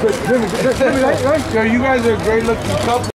Yo, you guys are a great looking couple.